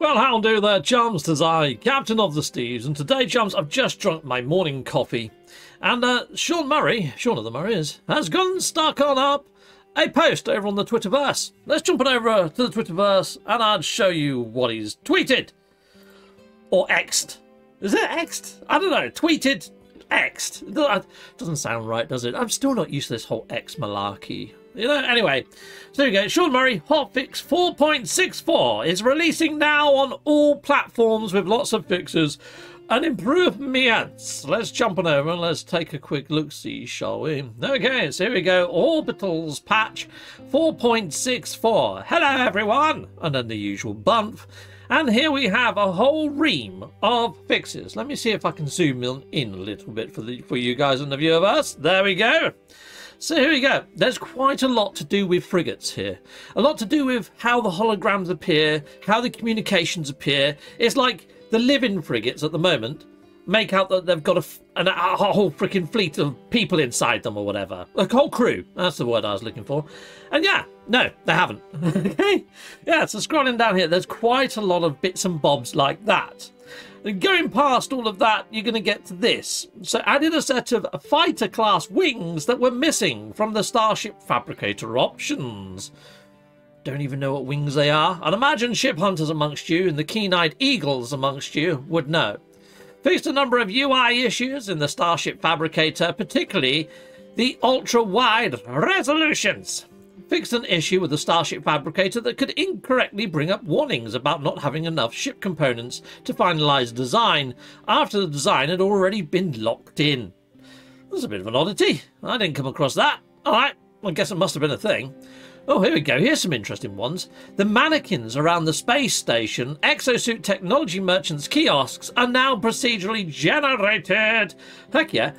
Well, how do there, chums? Tis I, Captain of the Steves, and today, chums, I've just drunk my morning coffee. And uh, Sean Murray, Sean of the Murrays, has gone stuck on up a post over on the Twitterverse. Let's jump it over to the Twitterverse and I'll show you what he's tweeted. Or X'd. Is it X'd? I don't know. Tweeted, X'd. Doesn't sound right, does it? I'm still not used to this whole X malarkey. You know, anyway, so there go. Sean Murray, Hotfix 4.64 is releasing now on all platforms with lots of fixes and improvements. Let's jump on over and let's take a quick look-see, shall we? Okay, so here we go. Orbitals patch 4.64. Hello, everyone! And then the usual bump. And here we have a whole ream of fixes. Let me see if I can zoom in a little bit for the for you guys and the view of us. There we go. So here we go. There's quite a lot to do with frigates here. A lot to do with how the holograms appear, how the communications appear. It's like the living frigates at the moment make out that they've got a, an, a whole freaking fleet of people inside them or whatever. A whole crew. That's the word I was looking for. And yeah, no, they haven't. okay? Yeah, so scrolling down here, there's quite a lot of bits and bobs like that. And Going past all of that, you're going to get to this. So added a set of fighter class wings that were missing from the Starship Fabricator options. Don't even know what wings they are. I'd imagine ship hunters amongst you and the keen-eyed eagles amongst you would know. Faced a number of UI issues in the Starship Fabricator, particularly the ultra-wide resolutions fixed an issue with the Starship Fabricator that could incorrectly bring up warnings about not having enough ship components to finalise design after the design had already been locked in. That's a bit of an oddity. I didn't come across that. Alright, I guess it must have been a thing. Oh, here we go. Here's some interesting ones. The mannequins around the space station, exosuit technology merchants' kiosks are now procedurally generated. Heck yeah.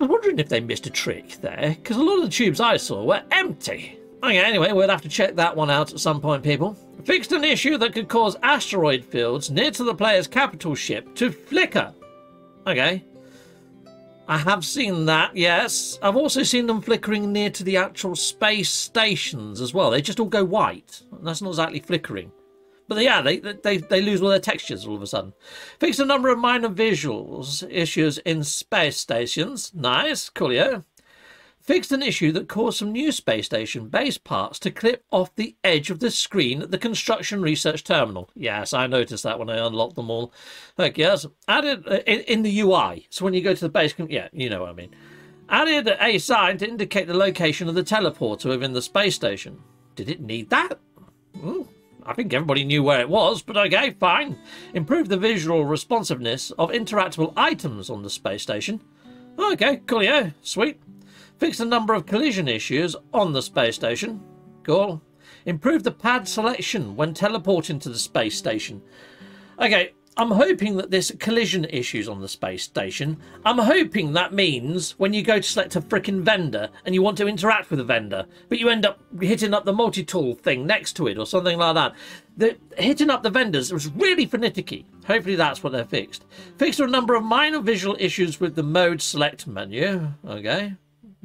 I'm wondering if they missed a trick there, because a lot of the tubes I saw were empty. Okay, anyway, we'll have to check that one out at some point, people. Fixed an issue that could cause asteroid fields near to the player's capital ship to flicker. Okay. I have seen that, yes. I've also seen them flickering near to the actual space stations as well. They just all go white. That's not exactly flickering. But yeah, they, they, they lose all their textures all of a sudden. Fixed a number of minor visuals issues in space stations. Nice, coolio. Fixed an issue that caused some new space station base parts to clip off the edge of the screen at the construction research terminal. Yes, I noticed that when I unlocked them all. Heck yes. Added uh, in, in the UI. So when you go to the base, yeah, you know what I mean. Added a sign to indicate the location of the teleporter within the space station. Did it need that? Ooh. I think everybody knew where it was, but okay, fine. Improved the visual responsiveness of interactable items on the space station. Okay, cool, yeah, sweet. Fix a number of collision issues on the space station. Cool. Improve the pad selection when teleporting to the space station. Okay, I'm hoping that there's collision issues on the space station. I'm hoping that means when you go to select a frickin' vendor and you want to interact with a vendor, but you end up hitting up the multi-tool thing next to it or something like that. The, hitting up the vendors was really finicky. Hopefully that's what they're fixed. Fixed a number of minor visual issues with the mode select menu. Okay.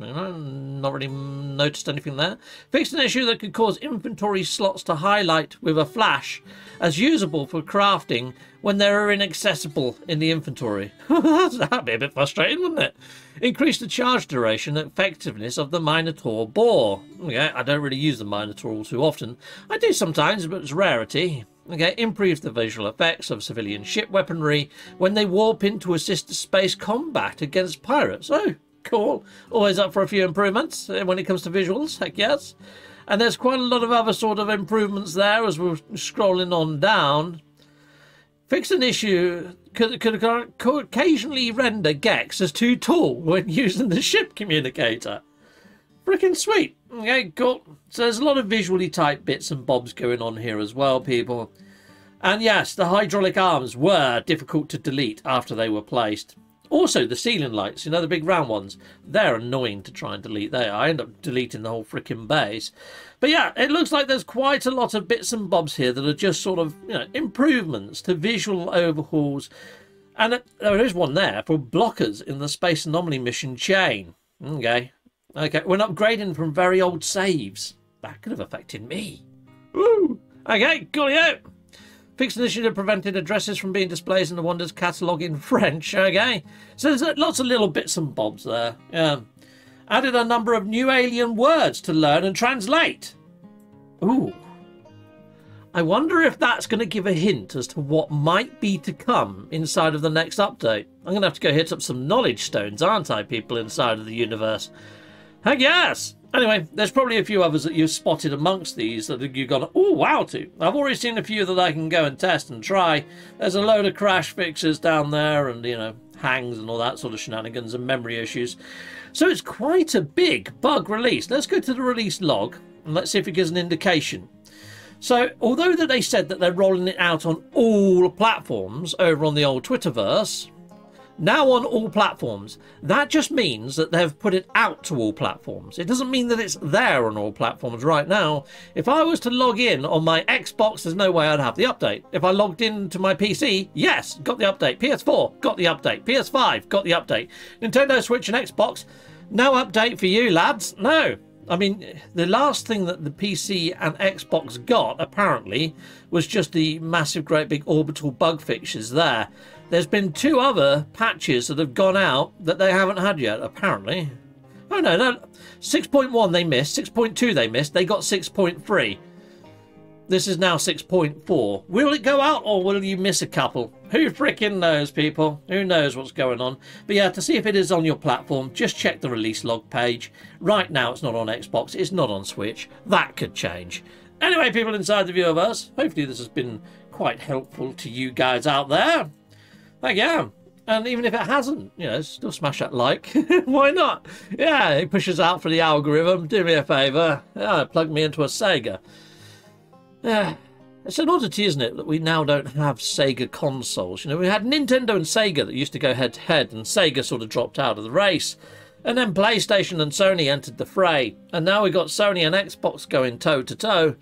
Uh-huh. Not really noticed anything there. Fixed an issue that could cause inventory slots to highlight with a flash as usable for crafting when they are inaccessible in the inventory. That'd be a bit frustrating, wouldn't it? Increase the charge duration and effectiveness of the Minotaur bore. Okay, I don't really use the Minotaur all too often. I do sometimes, but it's rarity. Okay, improves the visual effects of civilian ship weaponry when they warp in to assist space combat against pirates. Oh, cool. Always up for a few improvements uh, when it comes to visuals, heck yes. And there's quite a lot of other sort of improvements there as we're scrolling on down. Fix an issue could, could, could occasionally render Geks as too tall when using the ship communicator. Freaking sweet. Okay, cool. So there's a lot of visually typed bits and bobs going on here as well, people. And yes, the hydraulic arms were difficult to delete after they were placed. Also, the ceiling lights, you know, the big round ones, they're annoying to try and delete. There, I end up deleting the whole freaking base. But yeah, it looks like there's quite a lot of bits and bobs here that are just sort of, you know, improvements to visual overhauls. And there is one there for blockers in the Space Anomaly mission chain. Okay. Okay, we're upgrading from very old saves. That could have affected me. Woo! Okay, coolio. Fixed initiative prevented addresses from being displayed in the Wonders catalogue in French. Okay. So there's lots of little bits and bobs there. Yeah. Added a number of new alien words to learn and translate. Ooh. I wonder if that's going to give a hint as to what might be to come inside of the next update. I'm going to have to go hit up some knowledge stones, aren't I, people inside of the universe? Heck yes! Anyway, there's probably a few others that you've spotted amongst these that you've gone, oh wow to. I've already seen a few that I can go and test and try. There's a load of crash fixes down there and, you know, hangs and all that sort of shenanigans and memory issues. So it's quite a big bug release. Let's go to the release log and let's see if it gives an indication. So, although that they said that they're rolling it out on all platforms over on the old Twitterverse, now on all platforms. That just means that they've put it out to all platforms. It doesn't mean that it's there on all platforms right now. If I was to log in on my Xbox, there's no way I'd have the update. If I logged in to my PC, yes, got the update. PS4, got the update. PS5, got the update. Nintendo Switch and Xbox, no update for you, lads. No. I mean, the last thing that the PC and Xbox got, apparently, was just the massive, great big orbital bug fixes there. There's been two other patches that have gone out that they haven't had yet, apparently. Oh no, no. 6.1 they missed, 6.2 they missed, they got 6.3. This is now 6.4. Will it go out or will you miss a couple? Who freaking knows, people? Who knows what's going on? But yeah, to see if it is on your platform, just check the release log page. Right now, it's not on Xbox, it's not on Switch. That could change. Anyway, people inside the view of us, hopefully this has been quite helpful to you guys out there. Thank you. And even if it hasn't, you know, still smash that like. Why not? Yeah, it pushes out for the algorithm. Do me a favour. Yeah, plug me into a Sega. Yeah. It's an oddity, isn't it, that we now don't have Sega consoles. You know, we had Nintendo and Sega that used to go head to head, and Sega sort of dropped out of the race. And then PlayStation and Sony entered the fray. And now we've got Sony and Xbox going toe to toe.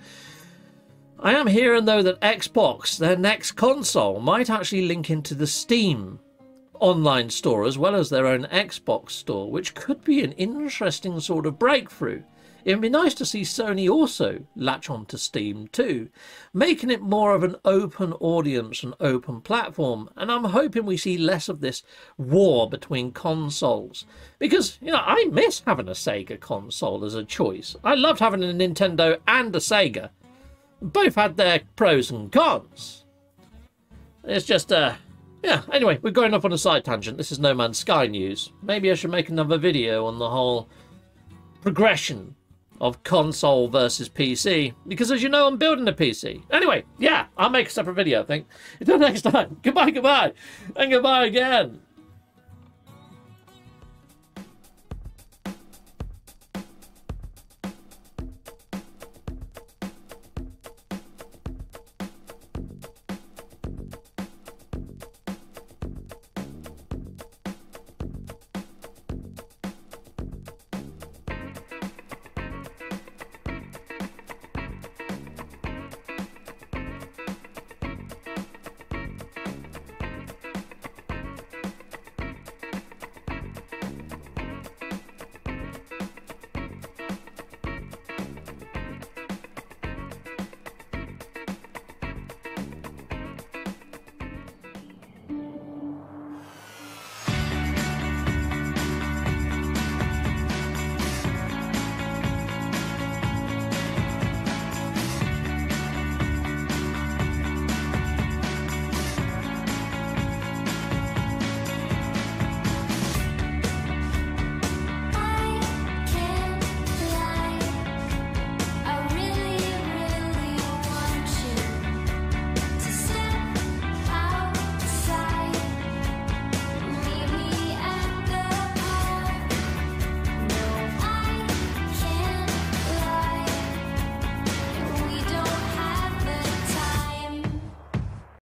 I am hearing though that Xbox, their next console, might actually link into the Steam online store as well as their own Xbox store, which could be an interesting sort of breakthrough. It would be nice to see Sony also latch on to Steam too, making it more of an open audience and open platform. And I'm hoping we see less of this war between consoles. Because, you know, I miss having a Sega console as a choice. I loved having a Nintendo and a Sega both had their pros and cons. It's just, uh, yeah, anyway, we're going off on a side tangent. This is No Man's Sky news. Maybe I should make another video on the whole progression of console versus PC, because as you know, I'm building a PC. Anyway, yeah, I'll make a separate video, I think. Until next time, goodbye, goodbye, and goodbye again.